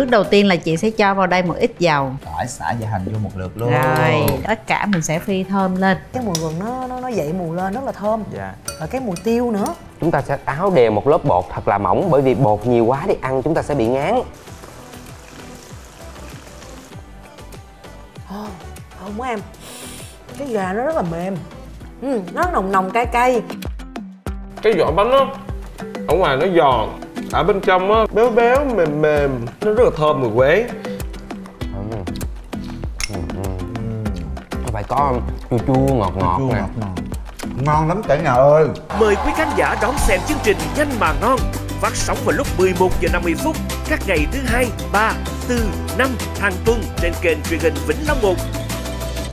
bước đầu tiên là chị sẽ cho vào đây một ít dầu. Tỏi xả và hành vô một lượt luôn. Rồi tất cả mình sẽ phi thơm lên. Cái mùi gừng nó nó nó dậy mùi lên rất là thơm. Dạ. Và cái mùi tiêu nữa. Chúng ta sẽ áo đều một lớp bột thật là mỏng bởi vì bột nhiều quá đi ăn chúng ta sẽ bị ngán. Ờ, không em. Cái gà nó rất là mềm. Ừ, nó nồng nồng cay cay. Cái vỏ bánh á ở ngoài nó giòn ở bên trong á béo béo mềm mềm nó rất là thơm mùi quế Ừm. Ừm, ừm. Nó phải có chua chua ngọt ngọt chua nè ngọt ngọt ngon lắm cả nhà ơi Mời quý khán giả đón xem chương trình Nhanh mà ngon phát sóng vào lúc 11 giờ 50 phút các ngày thứ hai, 3, 4, 5 hàng tuần trên kênh truyền hình Vĩnh Long 1